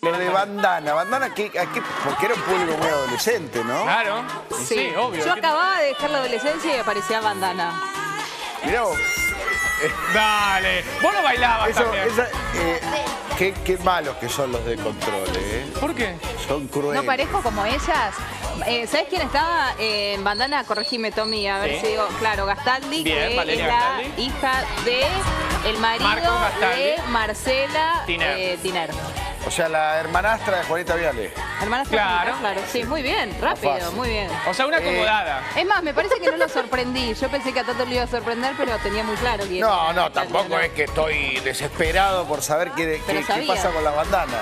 Lo de bandana, bandana, ¿qué, a qué- porque era un público muy adolescente, ¿no? Claro. Sí, obvio. Yo acababa de dejar la adolescencia y aparecía bandana. Mirá vos, Dale. Vos no bailabas eso, también. esa, eh, qué, qué malos que son los de control, ¿eh? ¿Por qué? Son crueles. No parezco como ellas. Eh, ¿Sabes quién estaba en bandana? Corregime, Tommy, a ver Sí. si digo. Claro, Gastaldi, Bien, que Valeria es la Gastaldi. hija de el marido de Marcela Tiner. eh, Tiner. O sea, la hermanastra de Juanita Viale. Hermana Claro. claro. Sí, muy bien, rápido, muy bien. O sea, una acomodada. Es más, me parece que no lo sorprendí. Yo pensé que a Tato lo iba a sorprender, pero tenía muy claro quién No, era. no, tampoco es que estoy desesperado por saber qué, qué- qué pasa con la bandana.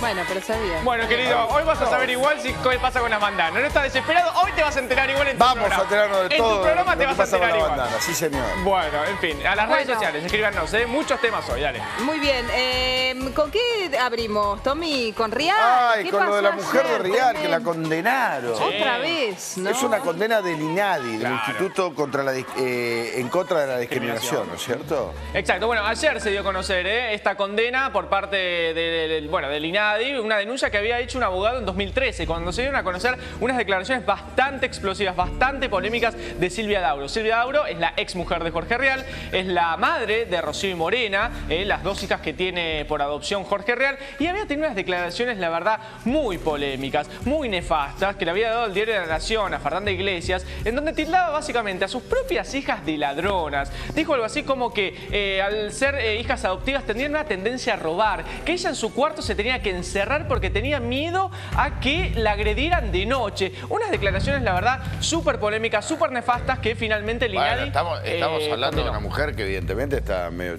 Bueno, pero sabía. Bueno, querido, hoy vas a saber igual si qué pasa con la bandana. No estás desesperado, hoy te vas a enterar igual en tu Vamos programa. a enterarnos de en todo tu programa lo te que vas a enterar igual. bandana. Sí, señor. Bueno, en fin, a las redes sociales, escríbanos, ¿eh? muchos temas hoy, dale. Muy bien. eh, ¿Con qué abrimos, Tommy? ¿Con Rial? Ay, ¿Qué con lo de la mujer de? Rial, que la condenaron. Otra vez, ¿no? Es una condena del INADI, del Claro. Instituto contra la, eh, en contra de la discriminación, ¿no es cierto? Exacto, bueno, ayer se dio a conocer ¿eh? esta condena por parte de- del- bueno, del INADI, una denuncia que había hecho un abogado en 2013, cuando se dieron a conocer unas declaraciones bastante explosivas, bastante polémicas de Silvia Dauro. Silvia Dauro es la ex mujer de Jorge Real, es la madre de Rocío y Morena, ¿eh? las dos hijas que tiene por adopción Jorge Real, y había tenido unas declaraciones, la verdad, muy polémicas, muy nefastas, que le había dado el diario de la Nación a Fernanda Iglesias, en donde tildaba básicamente a sus propias hijas de ladronas. Dijo algo así como que eh, al ser eh, hijas adoptivas tendrían una tendencia a robar, que ella en su cuarto se tenía que encerrar porque tenía miedo a que la agredieran de noche. Unas declaraciones, la verdad, súper polémicas, súper nefastas que finalmente Bueno, INADI, estamos, estamos eh, hablando de una mujer que evidentemente está medio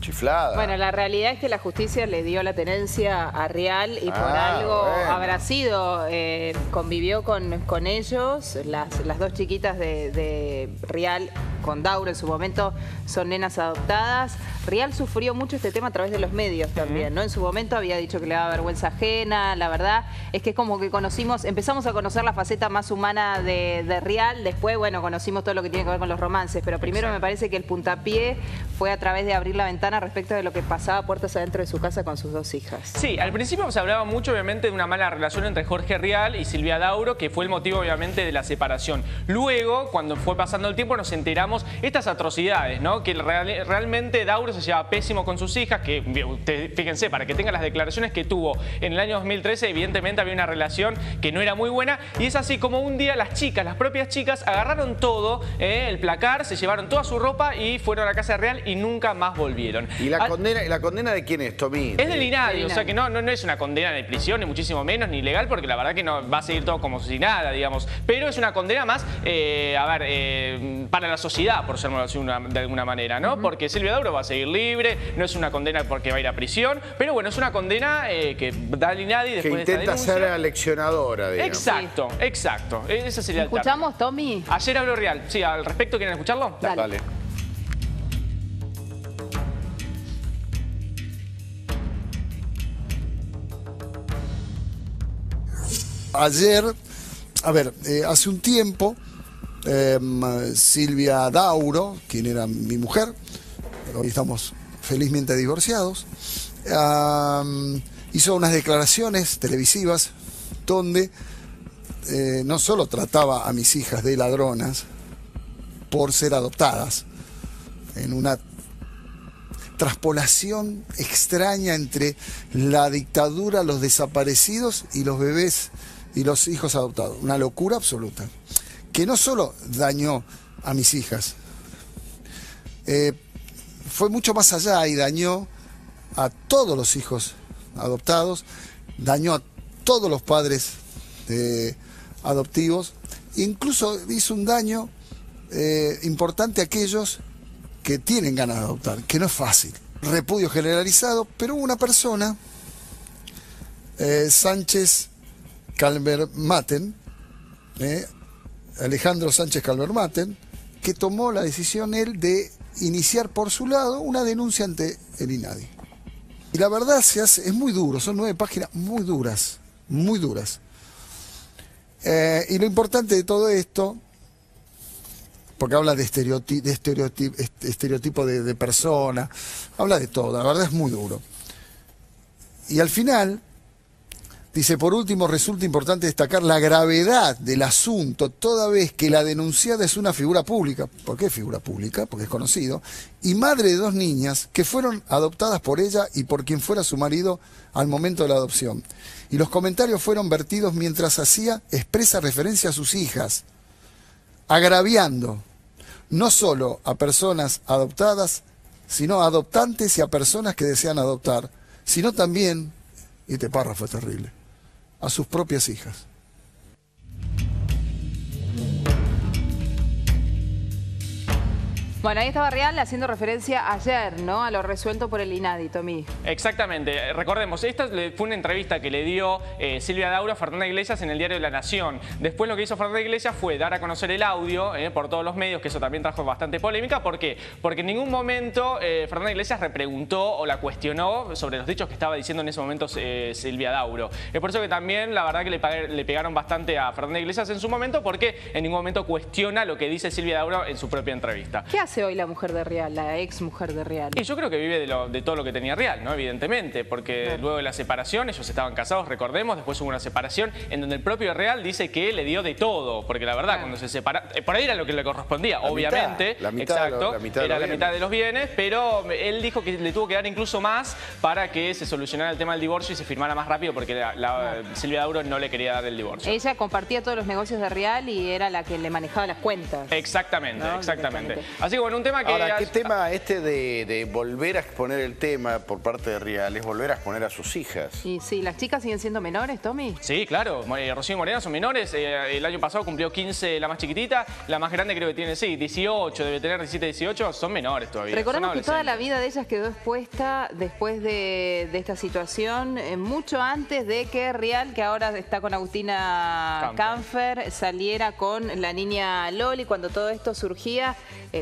chiflada. Bueno, la realidad es que la justicia le dio la tenencia a Real y por Ah, algo bueno. habrá sido, eh, convivió con, con ellos, las, las dos chiquitas de, de Real con Dauro en su momento son nenas adoptadas. Real sufrió mucho este tema a través de los medios también, ¿no? En su momento había dicho que le daba vergüenza ajena, la verdad es que es como que conocimos, empezamos a conocer la faceta más humana de, de Real, después, bueno, conocimos todo lo que tiene que ver con los romances, pero primero me parece que el puntapié fue a través de abrir la ventana respecto de lo que pasaba puertas adentro de su casa con sus dos hijas. Sí, al principio se hablaba mucho obviamente de una mala relación entre Jorge Rial y Silvia Dauro, que fue el motivo obviamente de la separación. Luego, cuando fue pasando el tiempo, nos enteramos estas atrocidades, ¿no? Que real- realmente Dauro se llevaba pésimo con sus hijas, que fíjense, para que tengan las declaraciones que tuvo en el año 2013, evidentemente había una relación que no era muy buena, y es así como un día las chicas, las propias chicas, agarraron todo, ¿eh? el placar, se llevaron toda su ropa y fueron a la casa real y nunca más volvieron. ¿Y la Al- condena, la condena de quién es, Tommy? es del INADI, o sea que no, no, no es una condena de prisión, ni muchísimo menos, ni legal, porque la verdad que no va a seguir todo como si nada, digamos. Pero es una condena más, eh, a ver, eh, para la sociedad, por llamarlo así una- de alguna manera, ¿no? Porque Silvia Dauro va a seguir libre, no es una condena porque va a ir a prisión, pero bueno, es una condena eh, que da el INADI Que después de esta intenta denuncia. ser aleccionadora, digamos. Exacto, exacto. Ese sería el término. ¿Escuchamos, Tommy? Ayer habló Real. Sí, al respecto, ¿quieren escucharlo? Dale. Dale. Ayer, a ver, eh, hace un tiempo, eh, Silvia Dauro, quien era mi mujer, hoy estamos felizmente divorciados, hizo unas declaraciones televisivas donde eh, no solo trataba a mis hijas de ladronas por ser adoptadas, en una traspolación extraña entre la dictadura, los desaparecidos y los bebés y los hijos adoptados. Una locura absoluta. Que no solo dañó a mis hijas, eh, fue mucho más allá y dañó a todos los hijos adoptados, dañó a todos los padres eh, adoptivos, incluso hizo un daño eh, importante a aquellos que tienen ganas de adoptar, que no es fácil. Repudio generalizado, pero una persona, Sánchez Calvermaten, eh, Alejandro Sánchez Calvermaten, que tomó la decisión él de iniciar por su lado una denuncia ante el INADI. Y la verdad se hace, es muy duro, son nueve páginas muy duras, muy duras. Eh, y lo importante de todo esto porque habla de, estereoti- de estereoti- est- estereotipo de persona, habla de todo, la verdad es muy duro. y al final, dice, por último, resulta importante destacar la gravedad del asunto, toda vez que la denunciada es una figura pública. ¿Por qué figura pública? Porque es conocido. Y madre de dos niñas que fueron adoptadas por ella y por quien fuera su marido al momento de la adopción. Y los comentarios fueron vertidos mientras hacía expresa referencia a sus hijas, agraviando no solo a personas adoptadas, sino a adoptantes y a personas que desean adoptar, sino también, y este párrafo es terrible, a sus propias hijas. Bueno, ahí estaba Real haciendo referencia ayer, ¿no? A lo resuelto por el INADI, Tommy. Exactamente. Recordemos, esta fue una entrevista que le dio eh, Silvia Dauro a Fernanda Iglesias en el diario de La Nación. Después lo que hizo Fernanda Iglesias fue dar a conocer el audio eh, por todos los medios, que eso también trajo bastante polémica. ¿Por qué? Porque en ningún momento eh, Fernanda Iglesias repreguntó o la cuestionó sobre los dichos que estaba diciendo en ese momento Silvia Dauro. Es por eso que también la verdad que le, le pegaron bastante a Fernanda Iglesias en su momento porque en ningún momento cuestiona lo que dice Silvia Dauro en su propia entrevista. ¿Qué hace? Hoy la mujer de Real, la ex mujer de Real? Y yo creo que vive de, todo lo que tenía Real, ¿no? Evidentemente, porque luego de la separación, ellos estaban casados, recordemos, después hubo una separación en donde el propio Real dice que le dio de todo, porque la verdad, cuando se separa, eh, por ahí era lo que le correspondía, obviamente, la mitad, exacto, era la mitad de los bienes, pero él dijo que le tuvo que dar incluso más para que se solucionara el tema del divorcio y se firmara más rápido, porque la, Silvia Dauro no le quería dar el divorcio. Ella compartía todos los negocios de Real y era la que le manejaba las cuentas. Exactamente, exactamente. Así que bueno, un tema que... Ahora, ¿qué tema este de, volver a exponer el tema por parte de Real es volver a exponer a sus hijas? Y sí, ¿las chicas siguen siendo menores, Tommy? Sí, claro. Eh, Rocío y Morena son menores. Eh, el año pasado cumplió 15 la más chiquitita. La más grande creo que tiene, sí, 18, debe tener 17, 18. Son menores todavía. Recordemos que toda la vida de ellas quedó expuesta después de, esta situación, eh, mucho antes de que Real, que ahora está con Agustina Canfer, saliera con la niña Loli. Cuando todo esto surgía,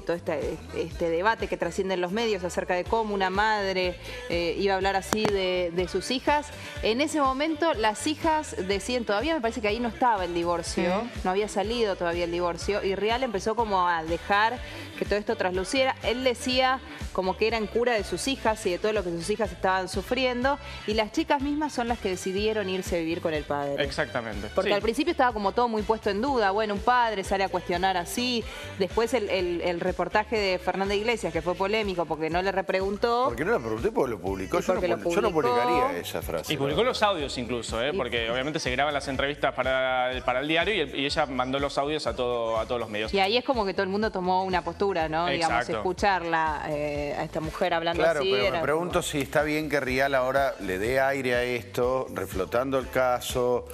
todo este, este, debate que trasciende en los medios acerca de cómo una madre eh, iba a hablar así de, sus hijas. En ese momento las hijas decían, todavía me parece que ahí no estaba el divorcio, no había salido todavía el divorcio, y Real empezó como a dejar que todo esto trasluciera. Él decía como que era en cura de sus hijas y de todo lo que sus hijas estaban sufriendo, y las chicas mismas son las que decidieron irse a vivir con el padre. Exactamente. Porque al principio estaba como todo muy puesto en duda, bueno, un padre sale a cuestionar así, después el reportaje de Fernanda Iglesias, que fue polémico porque no le repreguntó. Porque no le pregunté porque lo publicó. Yo no, publicaría esa frase. Y publicó los audios incluso, ¿eh? porque obviamente se graban las entrevistas para el, para el diario y, ella mandó los audios a, todo, a todos los medios. Y ahí es como que todo el mundo tomó una postura, ¿no? Digamos, escucharla eh, a esta mujer hablando claro, así. Claro, pero me pregunto si está bien que Rial ahora le dé aire a esto, reflotando el caso,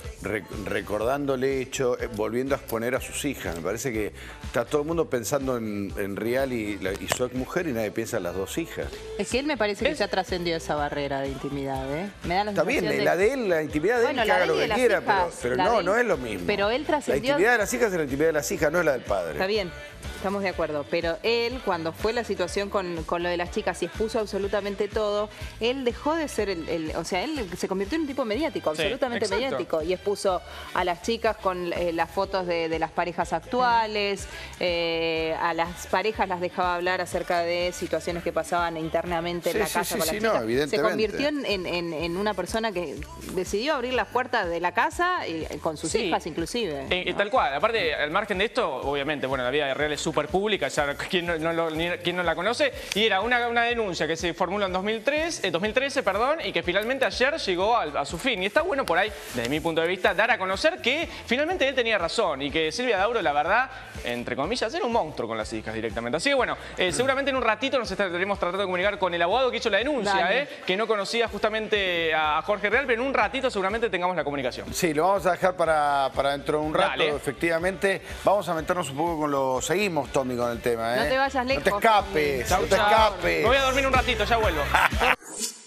recordando el hecho, eh, volviendo a exponer a sus hijas. Me parece que está todo el mundo pensando en, en Rial y, y su ex mujer y nadie piensa en las dos hijas. Es que él me parece que ya trascendió esa barrera de intimidad, ¿eh? Me da la Está bien, la de él, la intimidad de él, que haga lo que quiera, pero, no, no es lo mismo. Pero él trascendió... La intimidad de las hijas es la intimidad de las hijas, no es la del padre. Está bien, estamos de acuerdo. Pero él, cuando fue la situación con, lo de las chicas y expuso absolutamente todo, él dejó de ser el... o sea, él se convirtió en un tipo mediático, absolutamente mediático. Y expuso a las chicas con eh, las fotos de, las parejas actuales, eh, a las parejas las dejaba hablar acerca de situaciones que pasaban internamente en la casa con las chicas. Se convirtió en, una persona que decidió abrir las puertas de la casa y, eh, con sus hijas inclusive. Eh, tal cual. Aparte, al margen de esto, obviamente, bueno, la vida real es súper pública, ya quien no, no la conoce, y era una, una denuncia que se formuló en 2003, 2013 perdón, y que finalmente ayer llegó a, su fin. Y está bueno por ahí, desde mi punto de vista, dar a conocer que finalmente él tenía razón y que Silvia Dauro, la verdad, entre comillas, era un monstruo con las hijas directamente. Así que bueno, eh, seguramente en un ratito nos estaremos tratando de comunicar con el abogado que hizo la denuncia, eh, que no conocía justamente a Jorge Real, pero en un ratito seguramente tengamos la comunicación. Sí, lo vamos a dejar para, para dentro de un rato, efectivamente. Vamos a meternos un poco con lo... Seguimos, Tommy, con el tema. No ¿eh? te vayas lejos. No te escapes, no te escapes. Me voy a dormir un ratito, ya vuelvo.